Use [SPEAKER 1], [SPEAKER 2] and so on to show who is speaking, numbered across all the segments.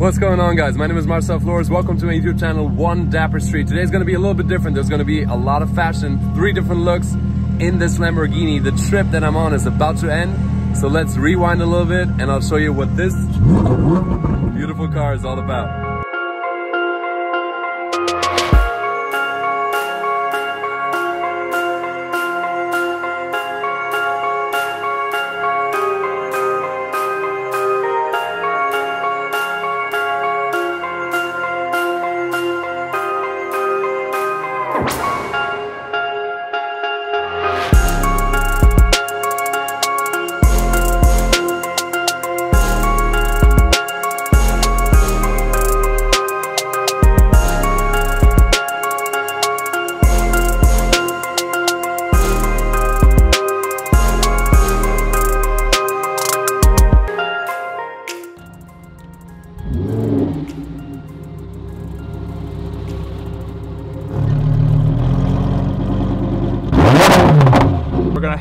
[SPEAKER 1] What's going on guys? My name is Marcel Floruss. Welcome to my YouTube channel, One Dapper Street. Today's gonna be a little bit different. There's gonna be a lot of fashion, three different looks in this Lamborghini. The trip that I'm on is about to end. So let's rewind a little bit and I'll show you what this beautiful car is all about.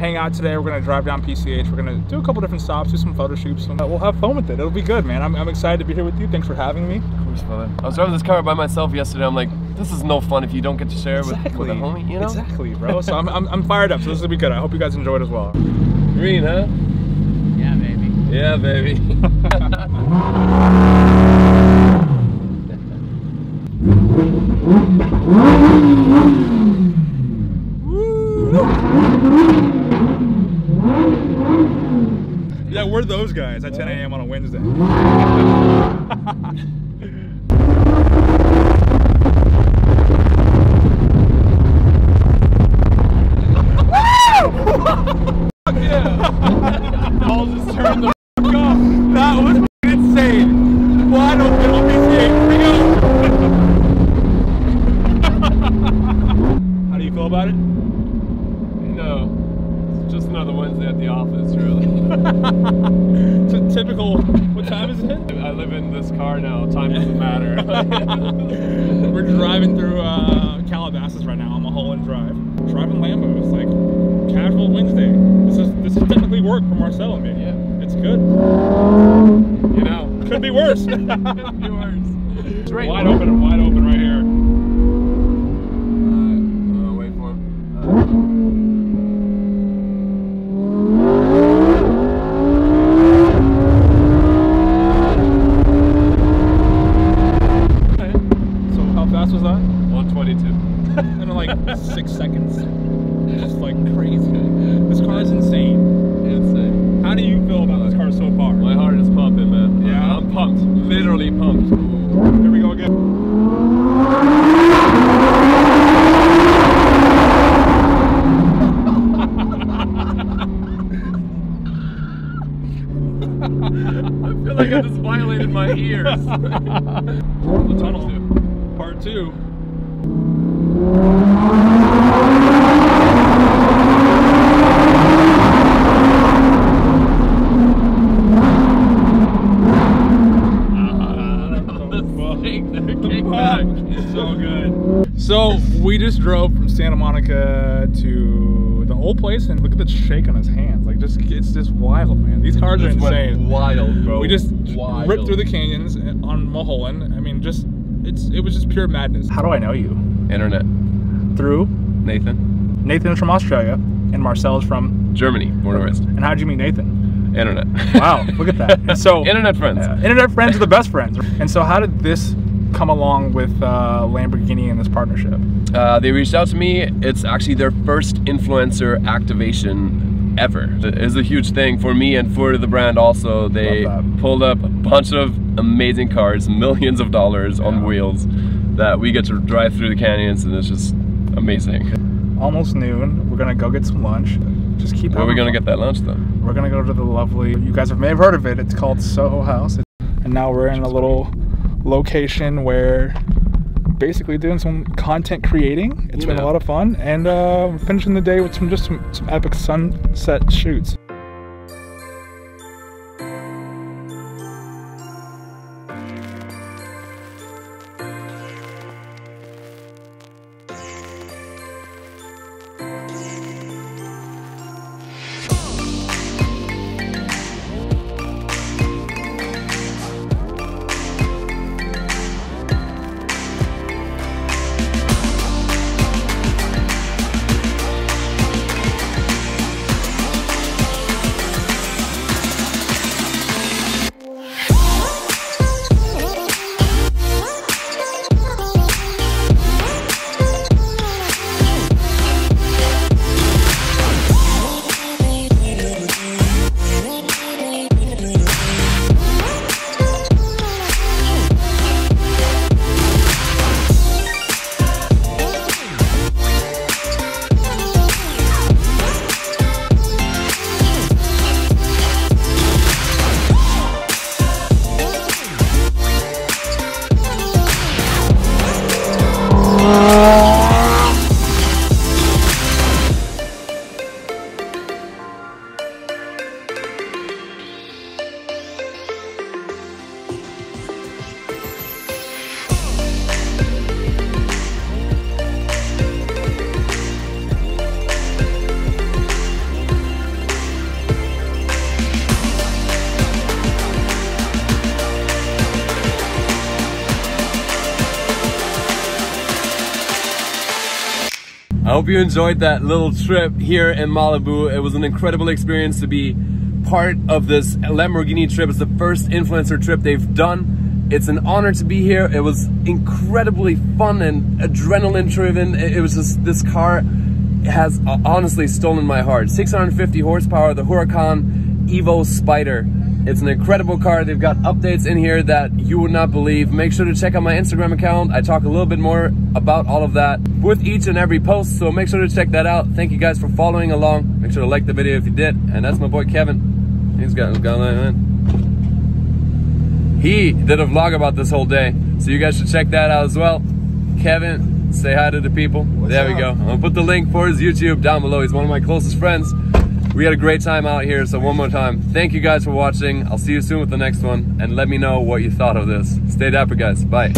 [SPEAKER 2] Hang out today. We're gonna drive down PCH. We're gonna do a couple different stops, do some photo shoots, and uh, we'll have fun with it. It'll be good, man. I'm, I'm excited to be here with you. Thanks for having me.
[SPEAKER 1] Of course, brother. I was driving this car by myself yesterday. I'm like, this is no fun if you don't get to share it with, with a homie, you know?
[SPEAKER 2] Exactly, bro. So I'm, I'm, I'm fired up. So this will be good. I hope you guys enjoy it as well.
[SPEAKER 1] Green, huh?
[SPEAKER 3] Yeah, baby.
[SPEAKER 1] Yeah, baby.
[SPEAKER 2] we're those guys at 10 a.m. on a Wednesday.
[SPEAKER 1] I'll just turn the
[SPEAKER 2] That was insane. Wide open on PCH. Here we. How do you feel about it?
[SPEAKER 1] It's just another Wednesday at the office, really.
[SPEAKER 2] It's a typical. What time is it?
[SPEAKER 1] I live in this car now. Time doesn't matter.
[SPEAKER 2] We're driving through uh, Calabasas right now on Mulholland Drive. Driving Lambos, like casual Wednesday. This is this is technically work for Marcel and me.
[SPEAKER 1] Yeah.
[SPEAKER 2] It's good.
[SPEAKER 1] you know,
[SPEAKER 2] Could be worse.
[SPEAKER 1] yours. It's right.
[SPEAKER 2] wide open, wide open right here.
[SPEAKER 1] Uh, uh, wait for him.
[SPEAKER 2] So how fast was that?
[SPEAKER 1] Uh, 122.
[SPEAKER 2] In like six seconds. Just like crazy. This car is insane.
[SPEAKER 1] Insane.
[SPEAKER 2] How do you feel about this car so far?
[SPEAKER 1] My heart is pumping, man.
[SPEAKER 2] Yeah?
[SPEAKER 1] I'm pumped. Literally pumped.
[SPEAKER 2] Here we go again.
[SPEAKER 1] I feel like I just violated my ears.
[SPEAKER 2] The tunnel. Part two. So good. So we just drove from Santa Monica to the old place, and look at the shake on his hands. Like, just it's just wild, man. These cars are insane.
[SPEAKER 1] wild, bro.
[SPEAKER 2] We just
[SPEAKER 1] Wild.
[SPEAKER 2] ripped through the canyons on Mulholland. I mean, just it's it was just pure madness. How do I know you?
[SPEAKER 1] Internet.
[SPEAKER 2] Through
[SPEAKER 1] Nathan.
[SPEAKER 2] Nathan is from Australia, and Marcel is from.
[SPEAKER 1] Germany. Born and raised.
[SPEAKER 2] And how did you meet Nathan?
[SPEAKER 1] Internet.
[SPEAKER 2] Wow, look at that. And so
[SPEAKER 1] Internet friends.
[SPEAKER 2] uh, internet friends are the best friends. And so, how did this come along with uh, Lamborghini in this partnership?
[SPEAKER 1] Uh, they reached out to me. It's actually their first influencer activation ever. It's a huge thing for me and for the brand also. They pulled up a bunch of amazing cars, millions of dollars on wheels that we get to drive through the canyons and it's just amazing.
[SPEAKER 2] Almost noon. We're gonna go get some lunch. Just keep.
[SPEAKER 1] Where are we gonna get that lunch though?
[SPEAKER 2] We're gonna go to the lovely. You guys have may have heard of it. It's called Soho House, and now we're in a little location where basically doing some content creating. It's
[SPEAKER 1] You
[SPEAKER 2] been a lot of fun, and uh, finishing the day with some just some, some epic sunset shoots.
[SPEAKER 1] Hope you enjoyed that little trip here in Malibu. It was an incredible experience to be part of this Lamborghini trip. It's the first influencer trip they've done. It's an honor to be here. It was incredibly fun and adrenaline driven. It was just, this car has uh, honestly stolen my heart. 650 horsepower, the Huracan Evo Spider. It's an incredible car. They've got updates in here that you would not believe. Make sure to check out my Instagram account. I talk a little bit more about all of that with each and every post, so make sure to check that out. Thank you guys for following along. Make sure to like the video if you did. And that's my boy Kevin. He's got, he's got He did a vlog about this whole day, so you guys should check that out as well. Kevin, say hi to the people.
[SPEAKER 2] What's
[SPEAKER 1] there
[SPEAKER 2] up?
[SPEAKER 1] we go. I'm gonna put the link for his YouTube down below. He's one of my closest friends. We had a great time out here, so one more time, thank you guys for watching. I'll see you soon with the next one, and let me know what you thought of this. Stay dapper, guys. Bye.